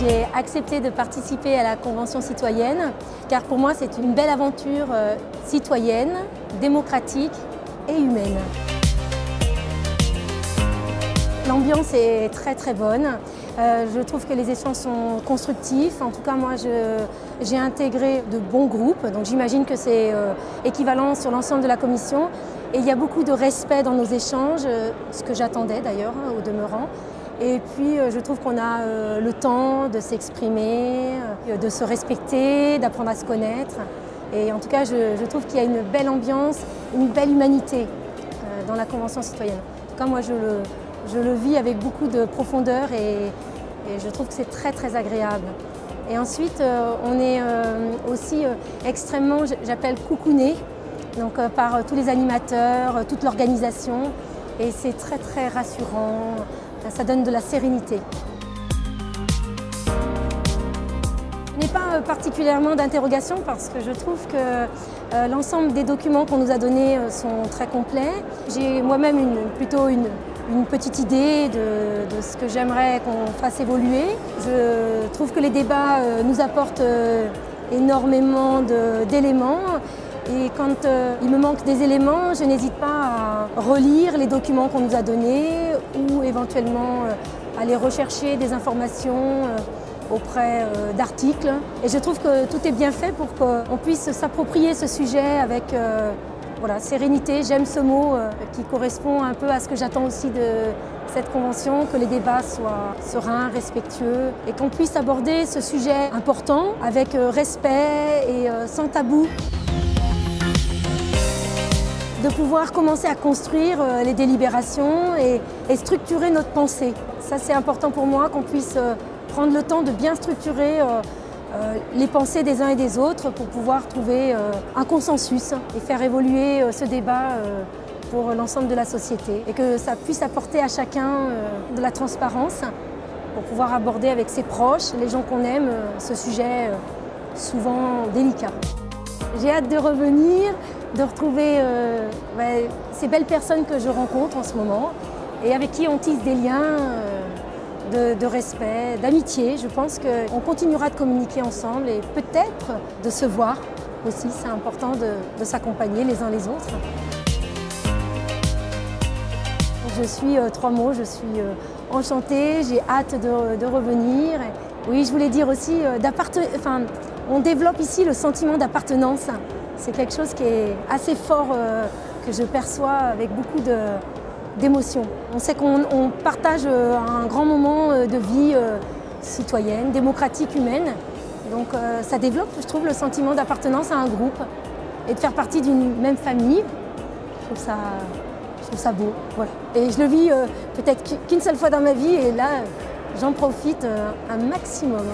J'ai accepté de participer à la Convention citoyenne car pour moi c'est une belle aventure euh, citoyenne, démocratique et humaine. L'ambiance est très très bonne. Euh, je trouve que les échanges sont constructifs. En tout cas, moi, j'ai intégré de bons groupes. Donc, j'imagine que c'est euh, équivalent sur l'ensemble de la commission. Et il y a beaucoup de respect dans nos échanges, ce que j'attendais d'ailleurs au demeurant. Et puis, je trouve qu'on a le temps de s'exprimer, de se respecter, d'apprendre à se connaître. Et en tout cas, je, trouve qu'il y a une belle ambiance, une belle humanité dans la Convention citoyenne. En tout cas, moi, je le, je le vis avec beaucoup de profondeur et, je trouve que c'est très très agréable. Et ensuite, euh, on est euh, aussi euh, extrêmement, j'appelle coucouné, donc par tous les animateurs, toute l'organisation. Et c'est très très rassurant, ça donne de la sérénité. Je n'ai pas particulièrement d'interrogation parce que je trouve que l'ensemble des documents qu'on nous a donnés sont très complets. J'ai moi-même plutôt une une petite idée de, ce que j'aimerais qu'on fasse évoluer. Je trouve que les débats euh, nous apportent euh, énormément d'éléments et quand euh, il me manque des éléments, je n'hésite pas à relire les documents qu'on nous a donnés ou éventuellement aller rechercher des informations auprès d'articles. Et je trouve que tout est bien fait pour qu'on puisse s'approprier ce sujet avec voilà, sérénité, j'aime ce mot euh, qui correspond un peu à ce que j'attends aussi de cette convention, que les débats soient sereins, respectueux et qu'on puisse aborder ce sujet important avec euh, respect et euh, sans tabou de pouvoir commencer à construire les délibérations et, structurer notre pensée. Ça c'est important pour moi qu'on puisse prendre le temps de bien structurer euh, les pensées des uns et des autres pour pouvoir trouver euh, un consensus et faire évoluer euh, ce débat pour l'ensemble de la société et que ça puisse apporter à chacun de la transparence pour pouvoir aborder avec ses proches, les gens qu'on aime, ce sujet souvent délicat. J'ai hâte de revenir, de retrouver ces belles personnes que je rencontre en ce moment et avec qui on tisse des liens de, respect, d'amitié. Je pense qu'on continuera de communiquer ensemble et peut-être de se voir aussi. C'est important de, s'accompagner les uns les autres. Je suis euh, trois mots, je suis euh, enchantée, j'ai hâte de, revenir. Oui, je voulais dire aussi, euh, enfin, on développe ici le sentiment d'appartenance. C'est quelque chose qui est assez fort, que je perçois avec beaucoup d'émotion. On sait qu'on partage euh, un grand moment euh, de vie euh, citoyenne, démocratique, humaine. Donc ça développe, je trouve, le sentiment d'appartenance à un groupe et de faire partie d'une même famille. Je trouve ça, beau. Et je le vis peut-être qu'une seule fois dans ma vie et là, j'en profite un maximum.